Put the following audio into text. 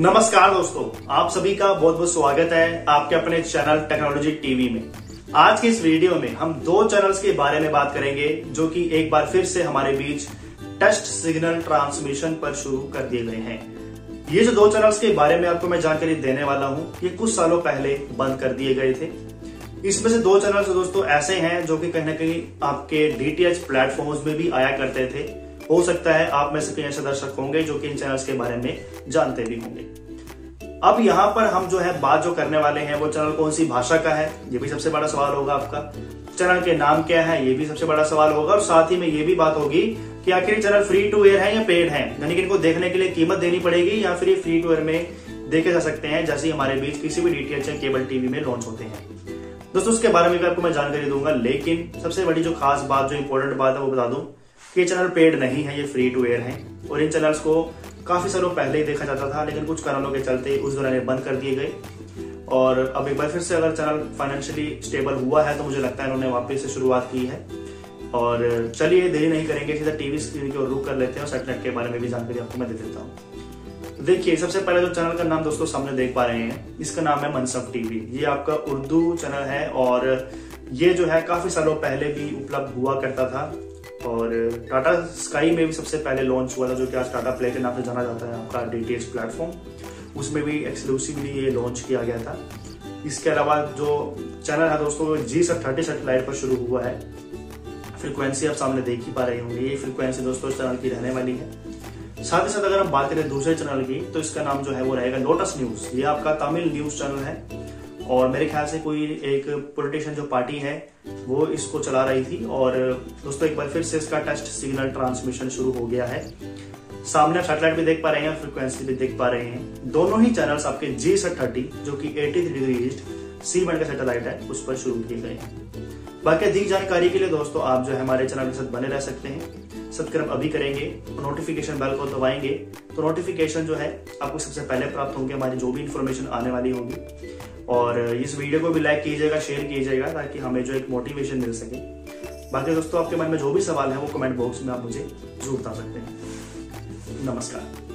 नमस्कार दोस्तों, आप सभी का बहुत बहुत स्वागत है आपके अपने चैनल टेक्नोलॉजी टीवी में। आज के इस वीडियो में हम दो चैनल्स के बारे में बात करेंगे, जो कि एक बार फिर से हमारे बीच टेस्ट सिग्नल ट्रांसमिशन पर शुरू कर दिए गए हैं। ये जो दो चैनल्स के बारे में आपको मैं जानकारी देने वाला हूँ, ये कुछ सालों पहले बंद कर दिए गए थे। इसमें से दो चैनल्स दोस्तों ऐसे हैं, जो कि कहीं ना कहीं आपके डीटीएच प्लेटफॉर्म्स में भी आया करते थे। हो सकता है आप में से कई ऐसे दर्शक होंगे जो कि इन चैनल्स के बारे में जानते भी होंगे। अब यहाँ पर हम जो है बात जो करने वाले हैं, वो चैनल कौन सी भाषा का है? ये भी सबसे बड़ा सवाल होगा आपका। चैनल के नाम क्या है? ये भी सबसे बड़ा सवाल होगा। और साथ ही में ये भी बात होगी कि आखिर चैनल फ्री टू एयर है या पेड है? यानी कि इनको देखने के लिए कीमत देनी पड़ेगी या फिर ये फ्री टू एयर में देखे जा सकते हैं, जैसे हमारे बीच किसी भी डीटीएच या केबल टीवी में लॉन्च होते हैं। दोस्तों उसके बारे में भी आपको मैं जानकारी दूँगा, लेकिन सबसे बड़ी जो खास बात, जो इंपॉर्टेंट बात है, वो बता दूँ ये चैनल पेड नहीं है, ये फ्री टू एयर है। और इन चैनल्स को काफ़ी सालों पहले ही देखा जाता था, लेकिन कुछ कारणों के चलते उस दौरान ये बंद कर दिए गए। और अब एक बार फिर से अगर चैनल फाइनेंशियली स्टेबल हुआ है तो मुझे लगता है इन्होंने वापस से शुरुआत की है। और चलिए, देरी नहीं करेंगे सीधा टीवी स्क्रीन की ओर रुक कर लेते हैं और सेटेलाइट के बारे में भी जानकारी आपको मैं दे देता हूँ। देखिए, सबसे पहले जो चैनल का नाम दोस्तों सामने देख पा रहे हैं। इसका नाम है मनसफ टीवी ये आपका उर्दू चैनल है और ये जो है काफ़ी सालों पहले भी उपलब्ध हुआ करता था। और टाटा स्काई में भी सबसे पहले लॉन्च हुआ था, जो कि आज टाटा प्ले के नाम से जाना जाता है आपका डी प्लेटफॉर्म उसमें भी एक्सक्लूसिवली ये लॉन्च किया गया था. इसके अलावा जो चैनल है दोस्तों जी सर थर्टी सेटेलाइट पर शुरू हुआ है. फ्रिक्वेंसी आप सामने देख ही पा रहे होंगे, ये फ्रिक्वेंसी दोस्तों इस चैनल की रहने वाली है. साथ ही साथ अगर हम बात करें दूसरे चैनल की तो इसका नाम जो है वो रहेगा लोटस न्यूज़ ये आपका तमिल न्यूज़ चैनल है. और मेरे ख्याल से कोई एक पॉलिटिशियन जो पार्टी है, वो इसको चला रही थी और दोस्तों, एक बार फिर से इसका टेस्ट सिग्नल ट्रांसमिशन शुरू हो गया है। सामने सैटेलाइट भी देख पा रहे हैं फ्रिक्वेंसी भी देख पा रहे हैं। दोनों ही चैनल्स आपके जी सर थर्टी जो कि eighty three degree C band का सैटेलाइट है, उस पर शुरू किए गए हैं। बाकी अधिक जानकारी के लिए दोस्तों, आप जो है हमारे चैनल के साथ बने रह सकते हैं। सब्सक्राइब अभी करेंगे नोटिफिकेशन बेल को दबाएँगे। तो नोटिफिकेशन जो है, आपको सबसे पहले प्राप्त होंगे, हमारी जो भी इन्फॉर्मेशन आने वाली होगी। और इस वीडियो को भी लाइक कीजिएगा शेयर कीजिएगा, ताकि हमें जो एक मोटिवेशन मिल सके। बाकी दोस्तों, आपके मन में जो भी सवाल है, वो कमेंट बॉक्स में आप मुझे ज़रूर बता सकते हैं। नमस्कार।